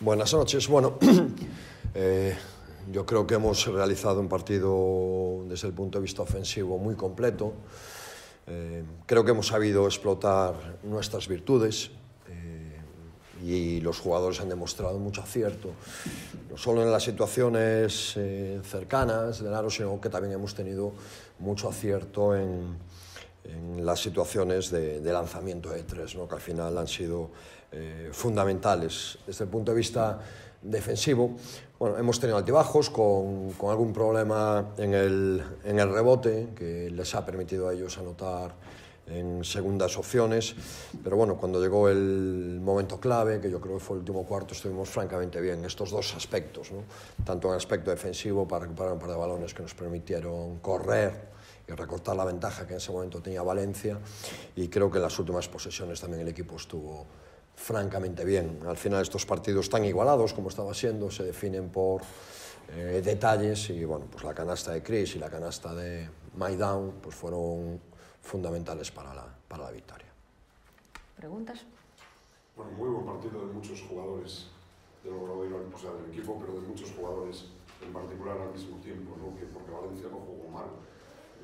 Buenas noches. Bueno, eh, yo creo que hemos realizado un partido desde el punto de vista ofensivo muy completo. Eh, creo que hemos sabido explotar nuestras virtudes eh, y los jugadores han demostrado mucho acierto, no solo en las situaciones eh, cercanas del aro, sino que también hemos tenido mucho acierto en, en las situaciones de, de lanzamiento de tres, ¿no? que al final han sido eh, fundamentales. Desde el punto de vista defensivo, bueno, hemos tenido altibajos con, con algún problema en el, en el rebote que les ha permitido a ellos anotar en segundas opciones, pero bueno, cuando llegó el momento clave, que yo creo que fue el último cuarto, estuvimos francamente bien en estos dos aspectos, ¿no? tanto en el aspecto defensivo para recuperar un par de balones que nos permitieron correr y recortar la ventaja que en ese momento tenía Valencia, y creo que en las últimas posesiones también el equipo estuvo francamente bien. Al final estos partidos tan igualados como estaba siendo se definen por eh, detalles y bueno, pues la canasta de Chris y la canasta de Maidan pues fueron fundamentales para la, para la victoria. ¿Preguntas? Bueno, muy buen partido de muchos jugadores del Obradoiro, o sea, del equipo, pero de muchos jugadores en particular al mismo tiempo, ¿no? que porque Valencia no jugó mal,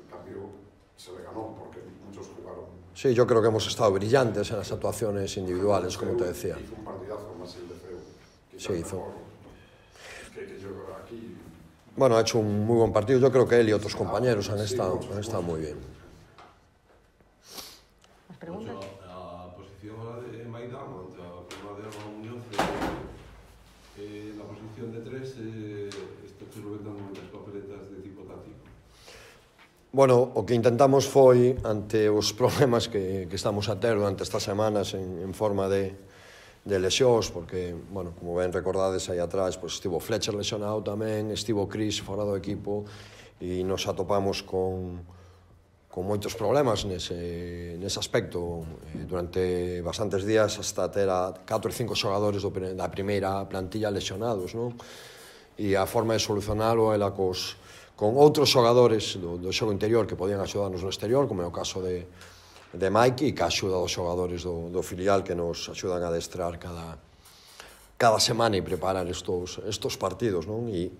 cambio se le ganó porque muchos jugaron. Sí, yo creo que hemos estado brillantes en las actuaciones individuales, como te decía. Hizo un partidazo más el de Feu. Sí, hizo. Que, que yo aquí... Bueno, ha hecho un muy buen partido. Yo creo que él y otros ah, compañeros han estado, han estado muy bien. ¿Más preguntas? La posición de eh, Maidán, la forma de Álvaro Muñoz, eh, eh la posición de tres, eh, está resolviendo muchas papeletas Bueno, o que intentamos foi, ante os problemas que, que estamos a ter durante estas semanas en, en forma de, de lesións, porque, bueno, como ben recordades aí atrás, pues, estivo Fletcher lesionado tamén, estivo Chris fora do equipo, e nos atopamos con, con moitos problemas nese, nese aspecto. Eh, durante bastantes días hasta ter a 4 ou 5 xogadores do, da primeira plantilla lesionados, non? E a forma de solucionalo era cos, con outros xogadores do, do xogo interior que podían axudarnos no exterior, como é o caso de, de Maiki, que axuda dos xogadores do, do filial que nos axudan a adestrar cada, cada semana e preparar estos, estos partidos, non? E,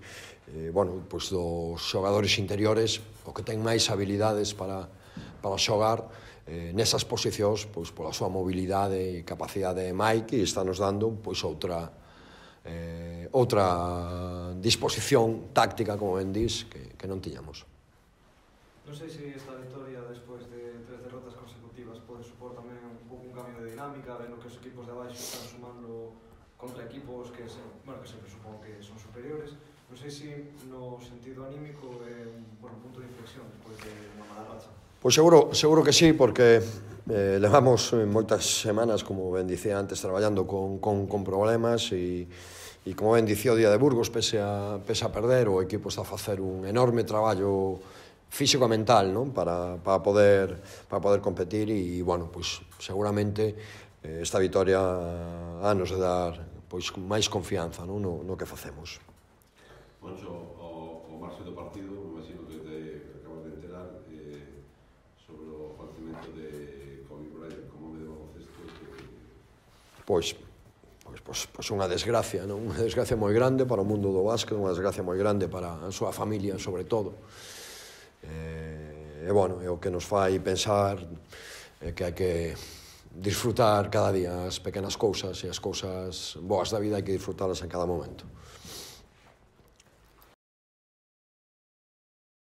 eh, bueno, pois dos xogadores interiores, o que ten máis habilidades para, para xogar eh, nesas posicións, pois pola súa mobilidade e capacidade de Mike, e está nos dando pois outra eh, outra disposición táctica, como ben dís, que, que non tiñamos. Non sei se esta victoria despois de tres derrotas consecutivas pode supor tamén un pouco un cambio de dinámica, vendo que os equipos de abaixo están sumando contra equipos que, se, bueno, que sempre supón que son superiores. Non sei se no sentido anímico é un, bueno, punto de inflexión despois de unha mala racha. Pois seguro, seguro que sí, porque eh, levamos moitas semanas, como ben dicía antes, traballando con, con, con problemas e E como ben dicía o día de Burgos, pese a, pese a perder, o equipo está a facer un enorme traballo físico e mental, non? Para, para, poder, para poder competir e, bueno, pois, seguramente eh, esta vitória a nos de dar pois máis confianza non? No, no que facemos. Moncho, o, o marxe do partido, me imagino que te acabas de enterar eh, sobre o falecimento de Kobe Bryant, como me debo esto? Que... Pois, pois, pois unha desgracia, non? Unha desgracia moi grande para o mundo do básquet, unha desgracia moi grande para a súa familia, sobre todo. Eh, e bueno, é o que nos fai pensar é que hai que disfrutar cada día as pequenas cousas e as cousas boas da vida hai que disfrutalas en cada momento.